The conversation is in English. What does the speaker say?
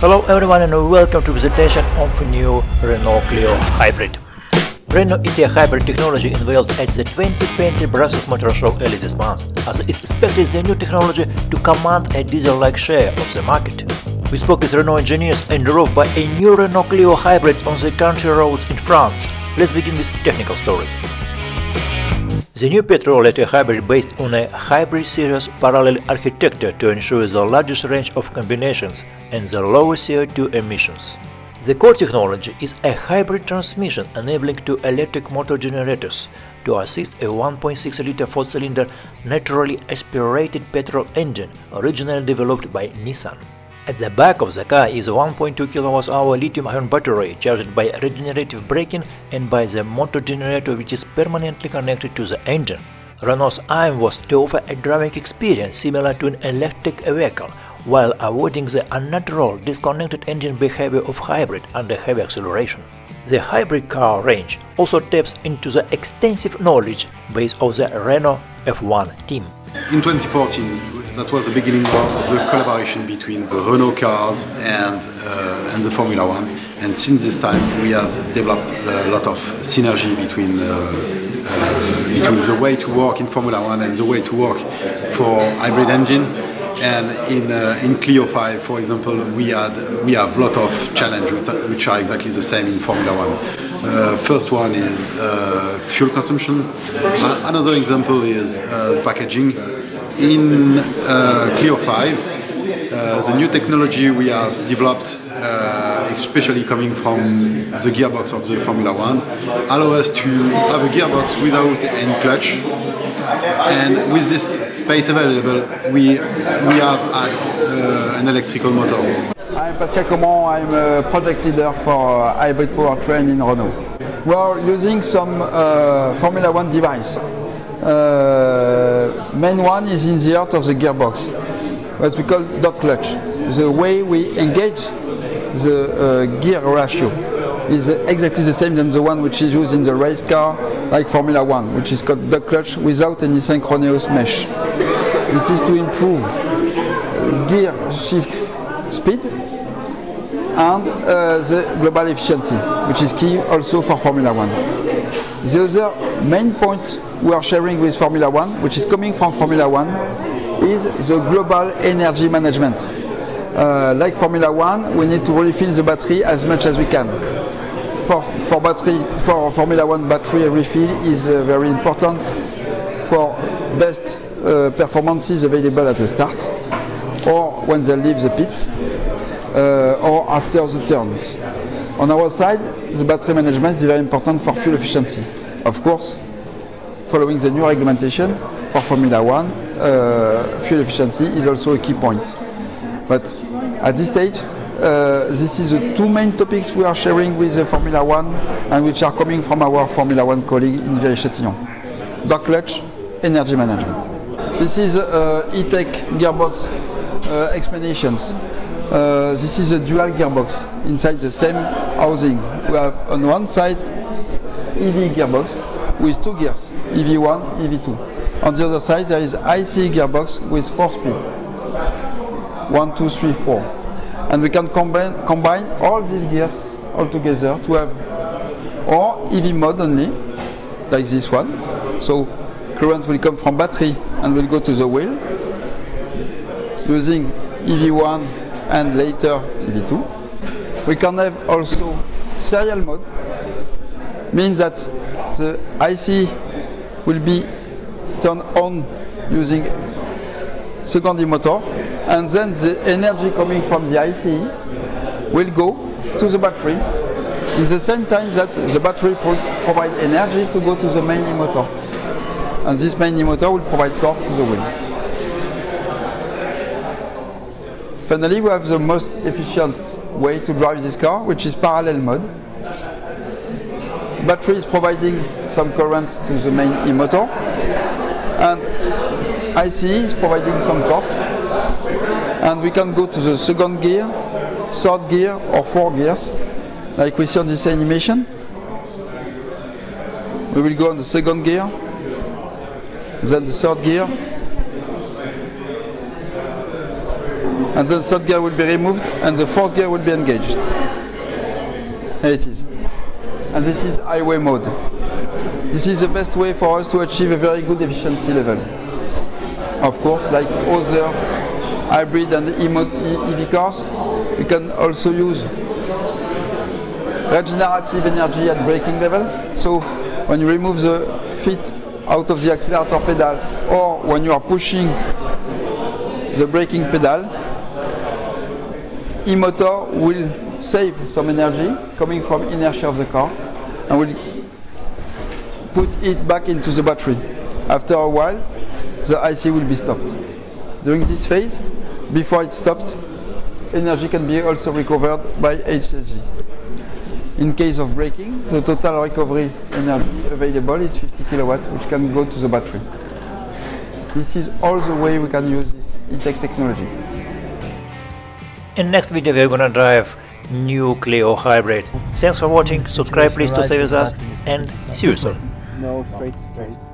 Hello everyone and welcome to presentation of new Renault Clio Hybrid. Renault E-Tech Hybrid technology unveiled at the 2020 Brussels Motor Show early this month, as it's expected the new technology to command a diesel-like share of the market. We spoke with Renault engineers and drove by a new Renault Clio Hybrid on the country roads in France. Let's begin with technical story. The new petrol E-Tech hybrid based on a hybrid series parallel architecture to ensure the largest range of combinations and the lowest CO2 emissions. The core technology is a hybrid transmission enabling two electric motor generators to assist a 1.6-liter four-cylinder naturally aspirated petrol engine originally developed by Nissan. At the back of the car is a 1.2 kWh lithium-ion battery charged by regenerative braking and by the motor generator which is permanently connected to the engine. Renault's aim was to offer a driving experience similar to an electric vehicle while avoiding the unnatural disconnected engine behavior of hybrid under heavy acceleration. The hybrid car range also taps into the extensive knowledge base of the Renault F1 team. In 2014, that was the beginning of the collaboration between Renault cars and, uh, and the Formula One. And since this time, we have developed a lot of synergy between, uh, uh, between the way to work in Formula One and the way to work for hybrid engine. And in, uh, in Clio 5, for example, we, had, we have a lot of challenges which are exactly the same in Formula One. Uh, first one is uh, fuel consumption. Uh, another example is uh, the packaging in uh, Clio 5, uh, the new technology we have developed, uh, especially coming from the gearbox of the Formula One, allow us to have a gearbox without any clutch. And with this space available, we, we have had uh, an electrical motor. I'm Pascal Comment, I'm a project leader for hybrid powertrain in Renault. We are using some uh, Formula One device uh, main one is in the heart of the gearbox, what we call dog clutch. The way we engage the uh, gear ratio is exactly the same than the one which is used in the race car, like Formula One, which is called dog clutch without any synchromesh. This is to improve gear shift speed and uh, the global efficiency, which is key also for Formula One. The other main point we are sharing with Formula One, which is coming from Formula One, is the global energy management. Uh, like Formula One, we need to refill the battery as much as we can. For, for battery, for Formula One battery refill is uh, very important for best uh, performances available at the start, or when they leave the pits, uh, or after the turns. On our side, the battery management is very important for fuel efficiency. Of course, following the new regulation for Formula One, uh, fuel efficiency is also a key point. But at this stage, uh, this is the two main topics we are sharing with the Formula One and which are coming from our Formula One colleague in Viry-Châtillon. Dog clutch, energy management. This is uh, E-Tech gearbox uh, explanations. Uh, this is a dual gearbox inside the same housing. We have on one side EV gearbox with two gears, EV1, EV2. On the other side there is IC gearbox with four speed. One, two, three, four. And we can combine, combine all these gears all together to have or EV mode only, like this one. So current will come from battery and will go to the wheel using EV1 and later EV2. We can have also serial mode, means that the IC will be turned on using secondary motor and then the energy coming from the IC will go to the battery in the same time that the battery will provide energy to go to the main motor and this main motor will provide torque to the wheel. Finally, we have the most efficient way to drive this car, which is parallel mode. Battery is providing some current to the main e-motor, and ICE is providing some torque. And we can go to the second gear, third gear, or four gears, like we see on this animation. We will go on the second gear, then the third gear, and the third gear will be removed and the fourth gear will be engaged. Here it is. And this is highway mode. This is the best way for us to achieve a very good efficiency level. Of course, like other hybrid and EV cars, we can also use regenerative energy at braking level. So when you remove the feet out of the accelerator pedal or when you are pushing the braking pedal, e-motor will save some energy coming from inertia of the car and will put it back into the battery. After a while, the IC will be stopped. During this phase, before it's stopped, energy can be also recovered by HSG. In case of braking, the total recovery energy available is 50 kilowatts, which can go to the battery. This is all the way we can use this e-tech technology. In next video we're gonna drive new Clio hybrid. Thanks for watching, subscribe please to stay with us and see you soon. No, straight, straight.